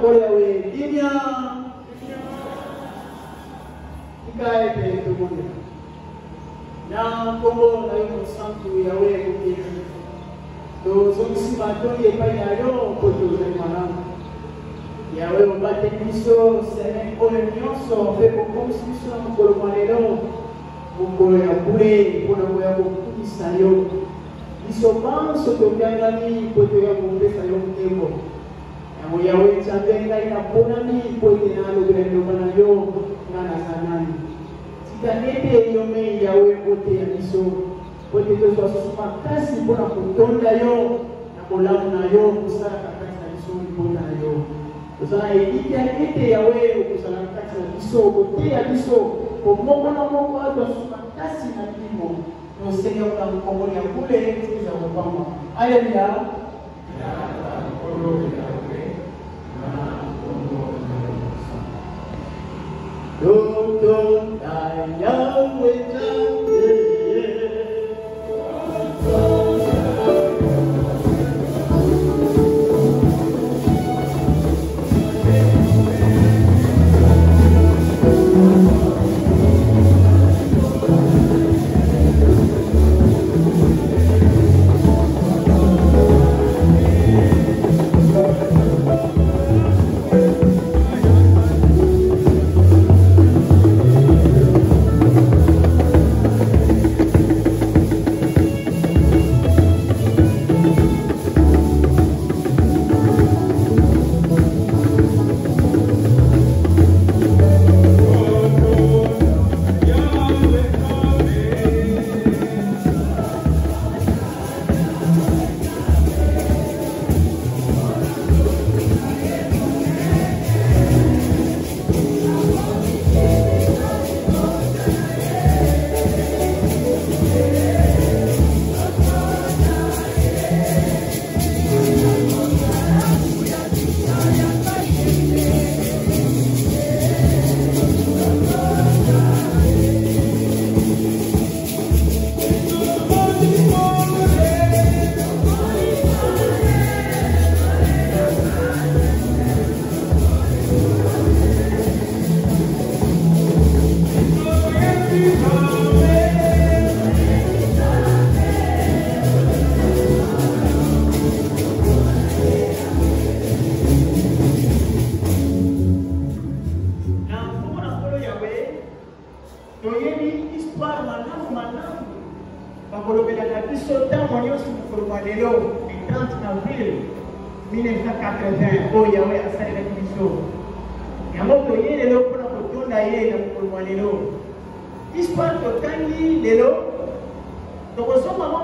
koya we dinya ikaye pe tumone na kombo na yo santu ya we kupiya tozomisiba toyi epai na yo po tozalema nanu yawe obate biso seme oyo nyonso mpe bokomisi biso na mokolo mwa lelo mokolo ya bule mpona koya kokumisa yo biso banso tokangami po toya kopesa yo mtembo moya wetsambe ngai naponami mpo ete nalobela liloba na yo nga naza nani tika ete yo mei yawe oteya biso po ete tozwa susu makasi mpona kotonda yo na molamu na yo kosalaka kati na biso libota na yo tozala elika ete yawe okozala kati na biso koteya biso komoko na moko atwa susu makasi na bimo nosenga mpona mokombo ya kule eza kopamba aleluya thương thương đại nhân nguyên dân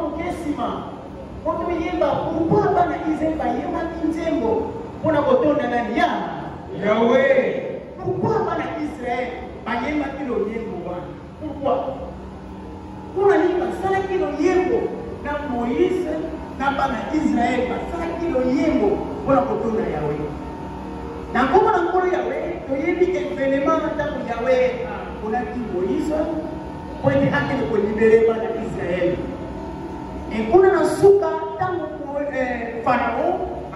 okesima okimiyemba kupamba na izemba yemaki nzembo mpona kotonda na liama yawe pourkui bana israele bayembaki loyembo wana pourkui mpona nini basalaki loyembo na moise na bana israele basalaki loyembo mpona kotonda yawe na ngomba na nkolo yawe toyebi evenema ntango yawe aponaki moïse po ete akende kolibere bana israele enkulu eh, nasuka ntango eh, farao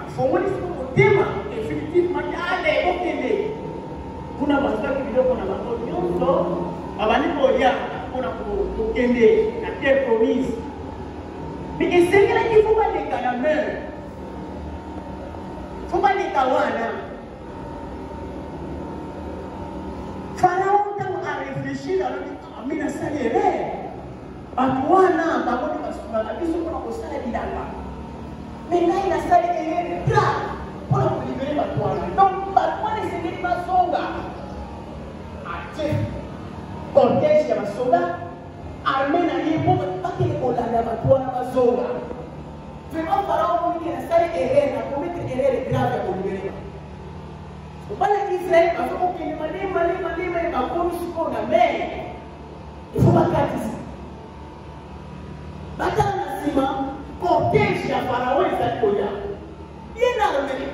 afongolisi motema definitivement eh, te ale okende kuna basaki biloko na bango nyonso babandi kolia mpona kokende na terre promise me esengelaki fo na mer fo wana farao ntango areflechir alobika minasali erere bato wana bango nde basunaka biso mpona kosala bilanga me ngai nasali eyeli pla mpona kolibere bato wana donc bato wana esengeli ah, basonga atie cortege ya basoda arme na ye mpo bakende kolanda bato wana bazonga vraiment farao monike nasali erreur nakometre erreur grave ya kolibere obala israel bakokokende malema lema lema bakomi sikoyo na mer ifo bakatisi batala na nsima kortege ya farao ezali koya ye na ameri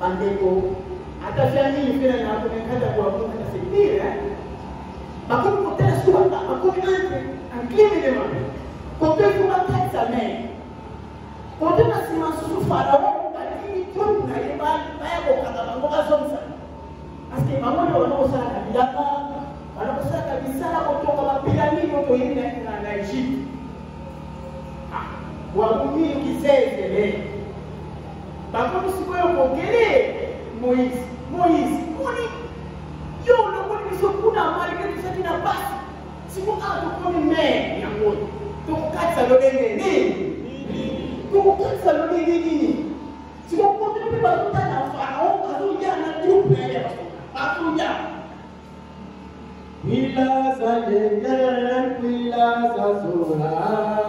bandeko atafia nini pena na kunekata kuakuka na sentire bakomi kotala soki bata bakomi entre anklimelema kote kubatakisa mer kote na nsima susu farao batini tonu na ye baya kokanga bango bazomisa parceke bango nde wana kosalaka bilaka wanakosa kabisa kutoka mapiganio kuingia na anaishi wakumini kizezele bakoni sikoyo kogele Moizi Moizi koni yo lokoni bisokuna amali ketusati na basi siku ato koni me ya moyo tukukatisa lolenge nini tukukatisa lolenge nini Las al llegar,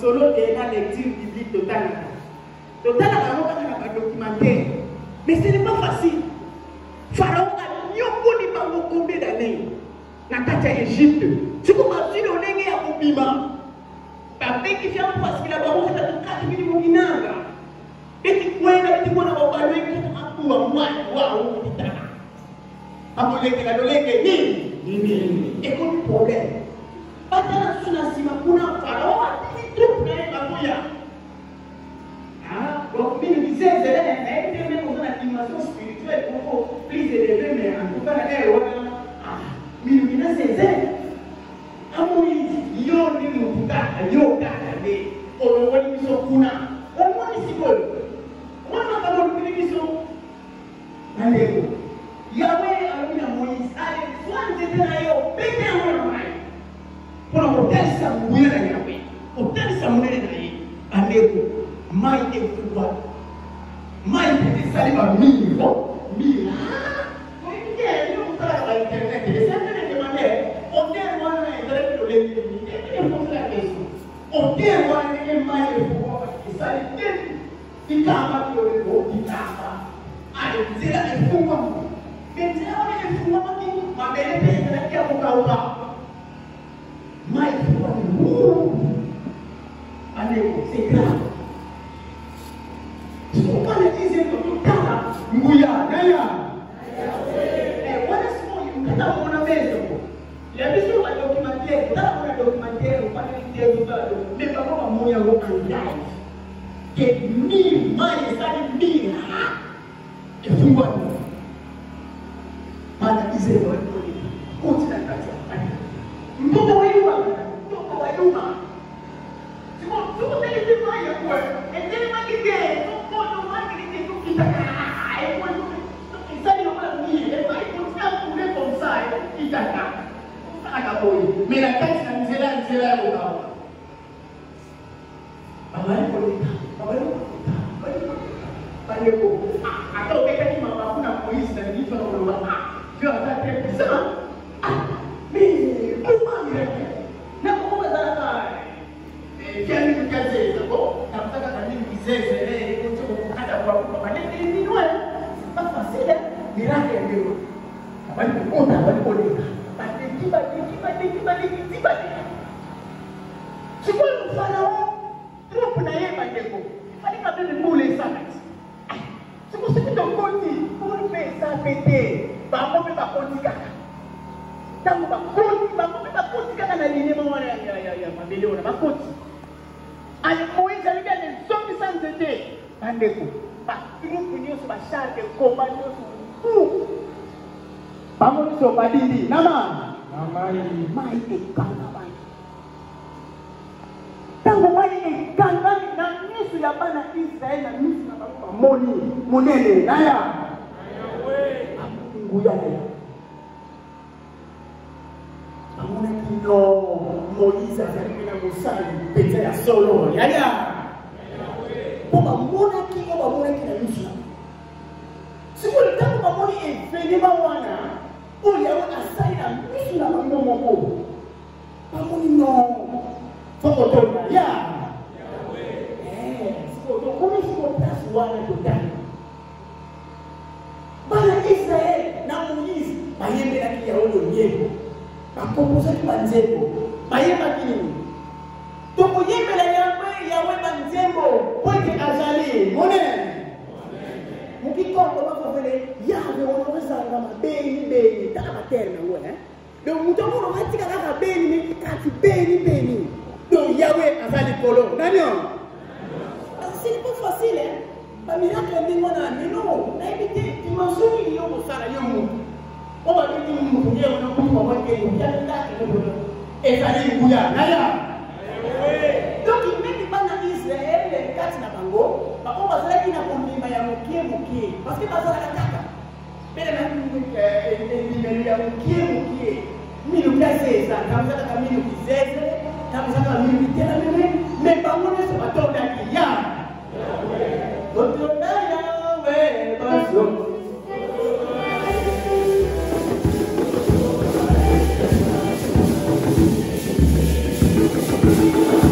solo eza lecture biblique totalaka totalaka yango kaka na badocumentaire mais ce n'est pas facile pharaon anyokoli bango kombe d'année na kati ya égypte siko bazwi lolenge ya kobima babekisi yango paskila bango kata tokati bini mokinanga beti kwenda beti kona babalweki akuwa mwana wao kitaka akolengela lolenge nini nini ekoli problème batala susu na nsima kuna farao tukubele bakoya bakominimizezele nayebi te meme oza na dimension spirituelle moko plus éleve mais en tout cas na kaka wana minimina sezele amoi yo nde motu kaka yo kaka nde olongoli biso kuna omoni sikoyo wana kabolukili biso na ndeko yawe alobi na moïse ale swa nzete na yo pete yango na mai mpona kotalisa nguya na yawe otalisa monene na ye bandeko mai ekuba mai mpe esali bamiro mira hotel wana ndenge mai ekuba esali teni ikamba kioleko ikamba ale nzela efungwa me nzela wana efungwamaki mabele mpe ezalaki ya kokauka Yeah. badindi na mai mai ekanga mai ntango mai ekangami na miso ya bana israele na miso na bango bamoni monene naya anguyaya amonaki no moïse azalaki na mosali mpenza ya solo yaya mpo bamonaki o bamonaki na miso na sikoyo ntango bamoni evenema wana oyo yango asali na misu na bango moko bamoni no fokotona ya eh, sikotokomi sikoplase wana totali bana israele na moyise bayembelaki yango lonyembo bakomposaki banzembo bayembaki nini tokoyembela yawe yawe banzembo po ete azali monene mokikoko bakokele yawe wana ozalaka mabeni beni taka batere nango don moto moko okatika kaka beni me kati beni beni don yawe aza likolo nani o asili po facile bamirakle ndenge wana lelo nayebi te imazoni yo kosala yo motu o babiki motu ye wana komokoke yakitakekebolo ezali nguya naya donc meme bana israele kati na ba bango bazalaki na komema ya moke moke parceke bazalaka kaka mpelemimeli ya moke moke minuki aseza tambisakaka minuki zeze tambisakaka minuki tenameme me bango nyonso batondaki ya otonda yawe baso Thank you.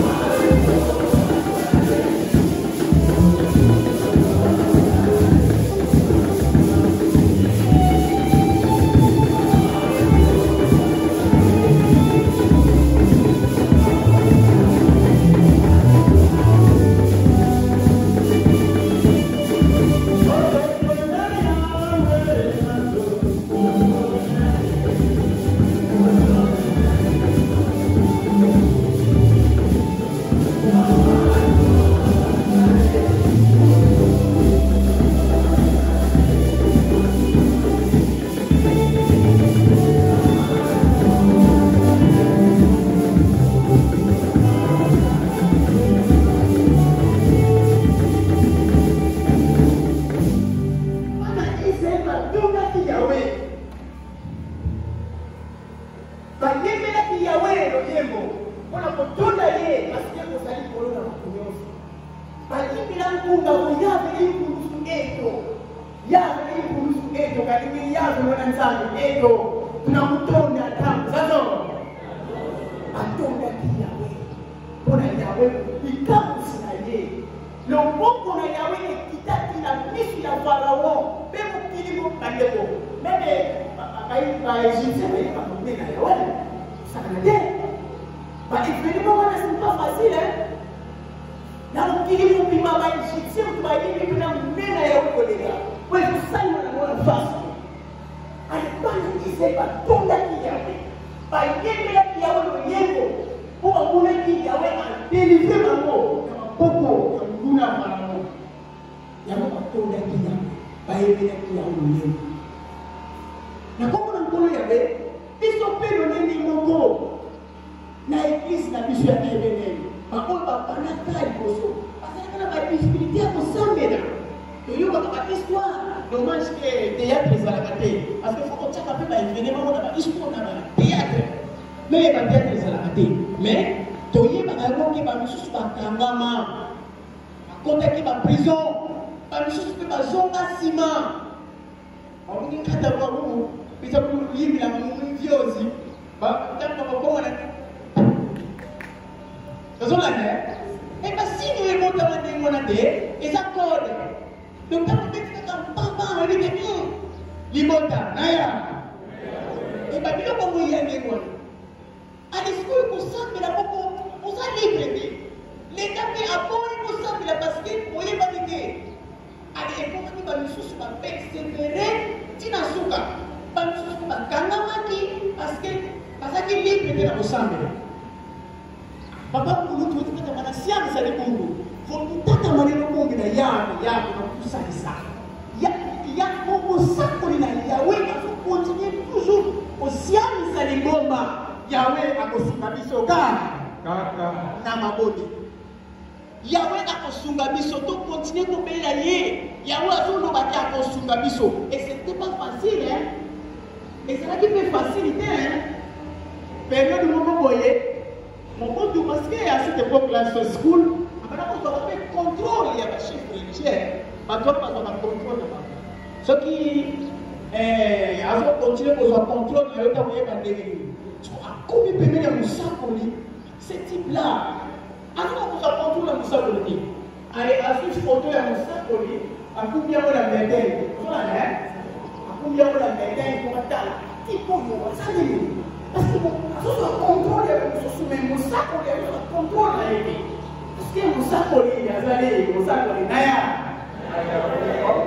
baégyptien bayeba monene na ye wana sakana te baévénement wana c'est pas facile na mokili mobima baégyptien bayebi mpena mkataba huu itakuhivi na mvyozi bakabakona tozolane eba sini wemota wanengona de eza kode donc takobetikaka mpamba olite libota naya eba biloko moi ya ndengona adiskuri kosambela moko oza libre te leta mpe aponi kosambela parceke oyebani te ale ekomaki bamisusu bapesepere tina suka bamisusu bakangamaki parceke bazalaki libre mpe na kosambela baba kulutu otikatama na siansa libundu voluntatama lelo bongi na yabe yabe nakusalisa yakokosakoli na yawe akokontinue toujours kosianisa oh, lingomba yawe akosimba biso kaka na maboti yawe akosunga biso tokontinue kobelela ye yawe a akosunga biso et c'était pas facile hein? qu'il fait facile hein. période moko boye de parceke à cette époque la school abana doit faire contrôle ya bachef religieux bato contrôle na soki azokontinue kozwa contrôle na On ntango oyeba un nini akomi ya ce type là azaka kosakontrola mosakoli te asusi foto ya mosakoli akumbi yango na medele ozolanda akumbi yango na medele mpo batala tipo yo basaleli parce que azoza contrôle ya euh, mosusu mais mosakoli azoza contrôle na ye te parce que mosakoli azali mosakoli na ya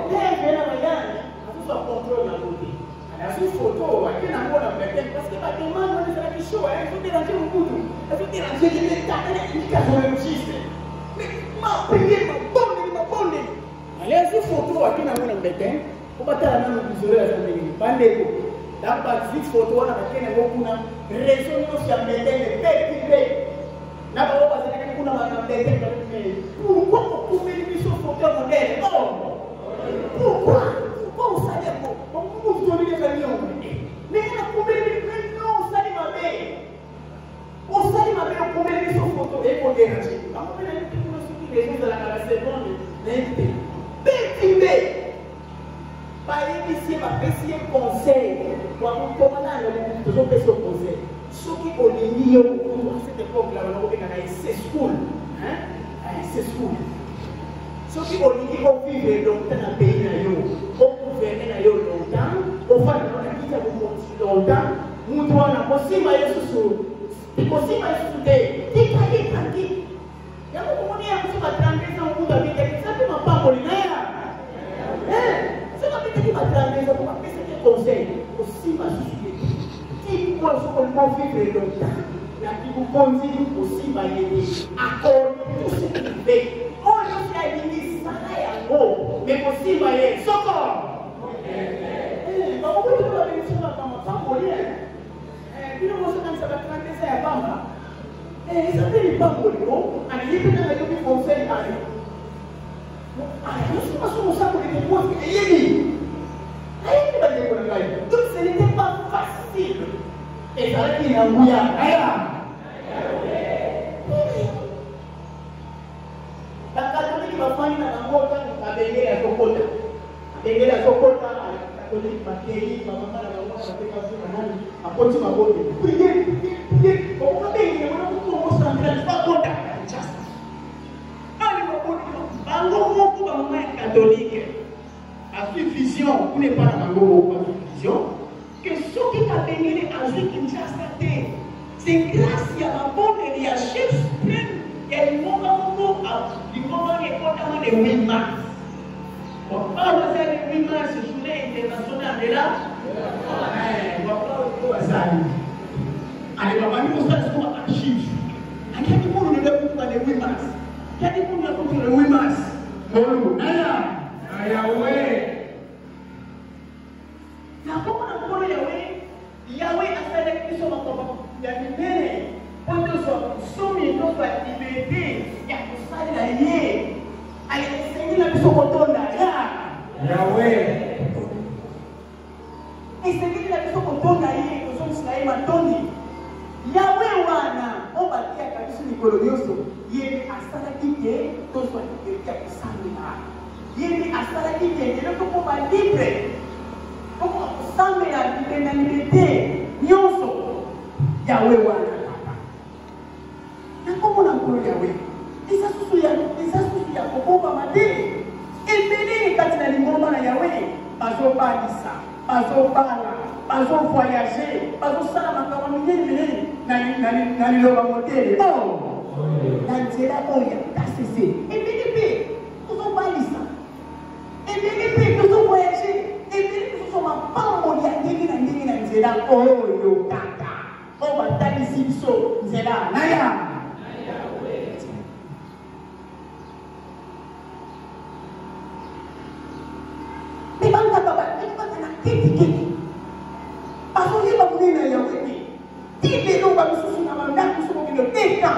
ndenge na bayani azoza contrôle na yo te nazwi foto ake nango na mertin parceke bademande wana ezalaki sho ezoderange mobutu ezoderange limetaaikazoologiste mapengeli mabondeli mabondeli ale azwi foto ake nango na mertin po batala nano bizoro ya zandeli bandeko na ba 8 foto wana bake nango kuna réseau nyonso ya mertin epe ntima ye soko eh, bakokuti babenisaka motamboli eh, bino bosakanisa batrankesa ya bamba ezateli bangolio anaye mpena nayoki conseil ayo ayasukaso mosakoli kokwafi eyeli Bon, on va faire le 8 mars, journée internationale de là. alibaba mikosalisuka ashishwe akhethi munhu lekuba ne-wimas khethi munhu lekuba ne-wimas ngolu aya ayawe nakona nkolo yawe yawe asale biso makoba ya minene po tozwa kusumi tozwa libete ya kosalela ye esengela biso kotonda ya yawe esengelela eh, biso kotonda eh, ye kozongisa ye eh, matondi yawe wana o batiaka biso likolo nyonso ye nde asalaki te tozwa liberté ya kosambela ye nde asalaki te lelo toko balibre tokoka kosambela na liberté nyonso yawe wana papa nakomona nkolo yawe eza susu eza susu ya kokokama te ebele kati na lingomba na yawe bazobalisa bazobala bazovoyage bazosala makambo minene minene na liloba motele o na nzela oyo ya tasese ebele mpe tozobalisa ebele mpe tozovoyage ebele mosusu mapamboli ya ndenge na ndenge na nzela oyo kaka o batalisi biso nzela na ya titikeli azoyeba monene ya yawe te ti lelo bamisusu na bandako soko kende teta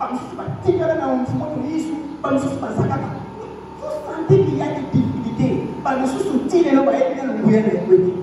bamisusu batikala na nzimoto yesu bamisusu bazakaka tosante eyaki difficulté bamisusu ti lelo bayebi na longoya na yawe te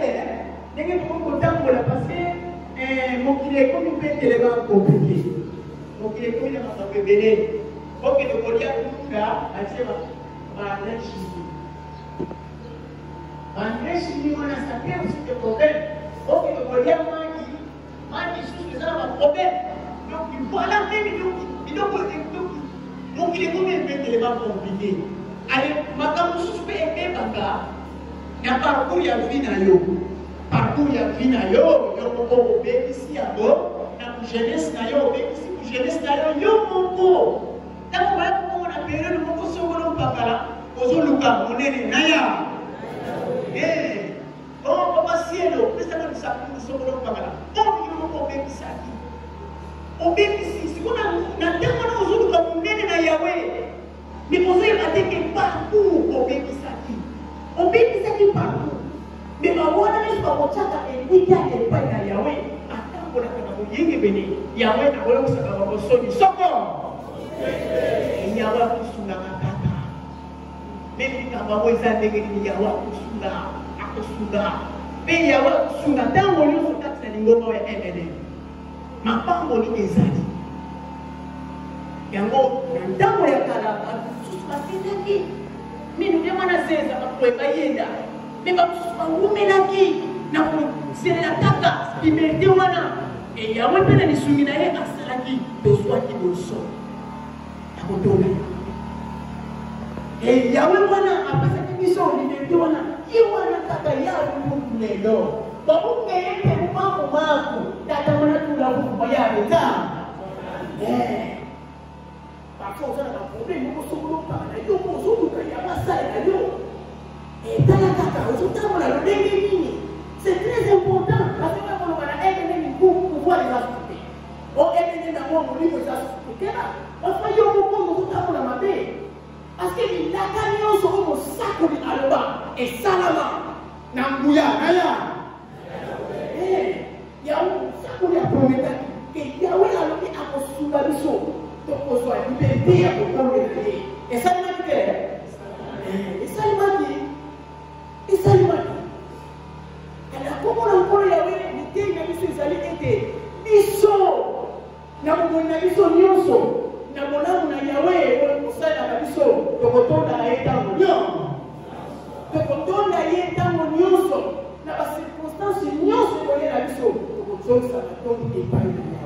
te ndenge tokokotambola parce eh, mokili ekomi kopetele bakopike mokili ekomi na makambo ebele okende kolia kuka atie banechimi banechimi wana sapir site problème okende kolia maki maki susu eza na baproblème donc voilà même biloko mokili ekomi epetele bakompike ale makambo susu mpe ebebaka na parcour ya vi na yo parcour ya vi na yo yo moko obebisi yango na kugenese na yo obebisi kugenese na yo yo moko ntango baya kokomona periode moko sokolo opakala ozoluka monene na ya omokokosielo opesaka lisapu sokolo opakala oyo moko obebisaki obebisi sikona na ntango wana ozoluka monene na yawe mikonzo yeba teke parcour obebisaki obikisaki partout me bamona nyonso bakotaka eliki ya epai na yawe atambolaka na boyengebene yawe akoyokisaka babosoni soko yawe akosungaka kaka me likambango eza ndenge nini yawe akosunga akosunga mpe yawe akosunga ntango nyonso kati na lingomba ya mnm mapamboli ezali yango na ntango ya kala bato mosusu bakendaki mino ndio maana zeza kakuweka yenda bekakusukagumelaki na koselela kaka liberté wana eyawe mpe na lisungi na ye asalaki bezwaki bolso e ya kotobe eyawe wana apesaki biso liberté wana ye wana kaka ya lubuku lelo bakungeyete mumaku maku tatamana tulabuku bayabetanga eh. parfois oza na baproblème moko sokolopaka na yo moko ozoluka ya basale na yo etala kaka ozotambola lolenge nini c'est très important basoka koloba na mnn pour pouvoir eza sute o mnn nango molimo eza sukutela parfois yo mokongo ozotambola mabe parce que bilaka nyonso oyo mosakoli aloba esalama na nguya na ya yango mosakoli aprometaki ke yawe alobi akosunga biso tokozwa liberté ya kokombelele esalimaki te esalimaki esalimaki ala komona nkolo yawe mitei na biso ezali ete biso na bomoi na biso nyonso na molamu na yawe oyo kosalaka biso tokotonda ye ntango nyonso tokotonda ye ntango nyonso na bacirconstance nyonso ekolela biso tokozongisa matondi epai na yawe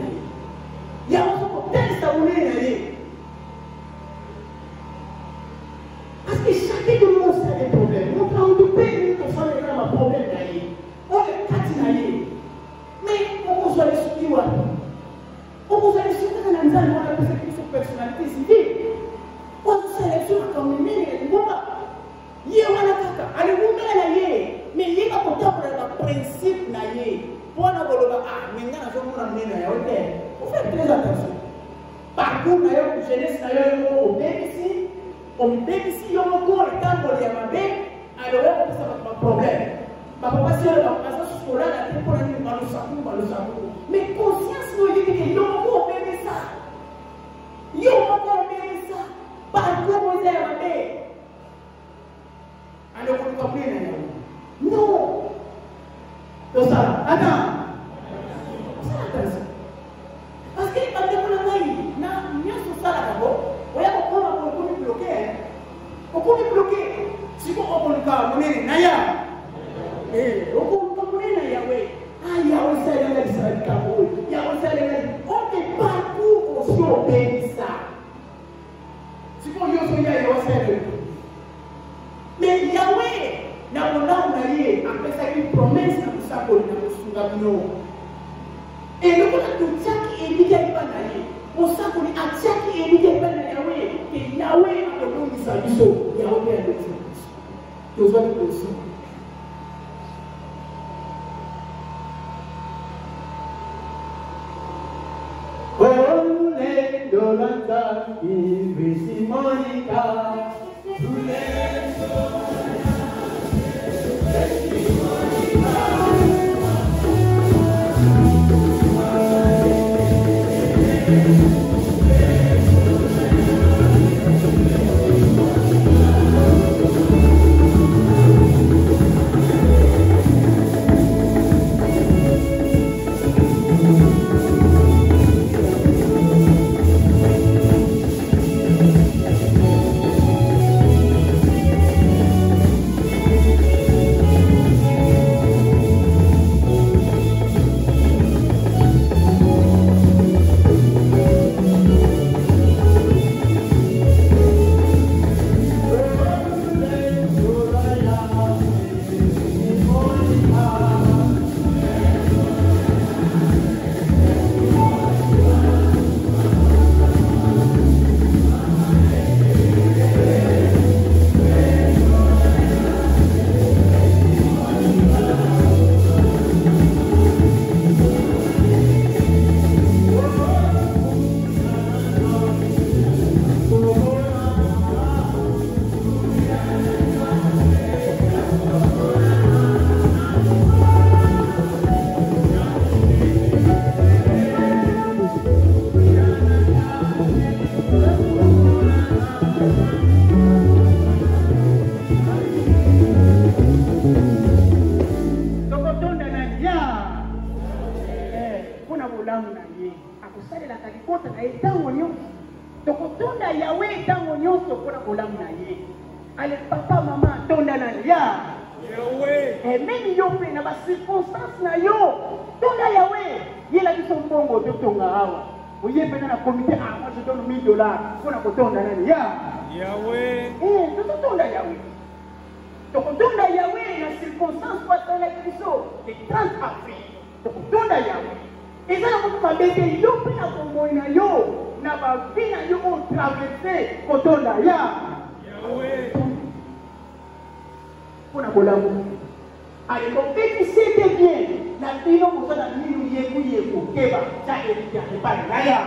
alekopeki sete bien na bino kosala minu yekuye kokeba ca elika epai na ya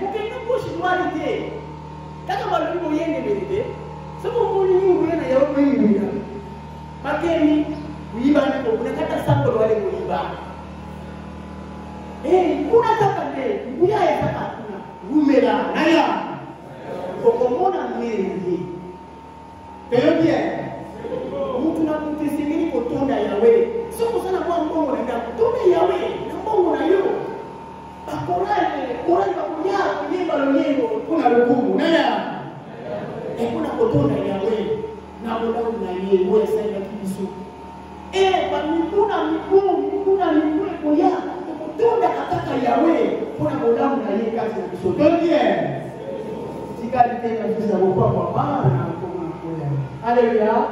kokende bouche noire te kaka balobi boyengemeli te soko omoni yunguna na yao koyinguna makemi kuyibana kokuna kata sambolo wale koyiba kuna kaka nde nguya ezaka kuna lumela na ya okomona meri ye peyo bien esengeli kotonda yawe soki oza na mwa mbongo na ndako tonda yawe na mbongo na yo bakorale korale bakoya koyemba loyembo mpona lokumu naya mpona kotonda yawe na bolamu na ye oyo asalelaki biso e bamibu na mibu mibu na mibu ekoya ekotondaka kaka yawe mpona bolamu na ye kati na biso tondie tikali te na biso ya bopapapana komona koya aleluya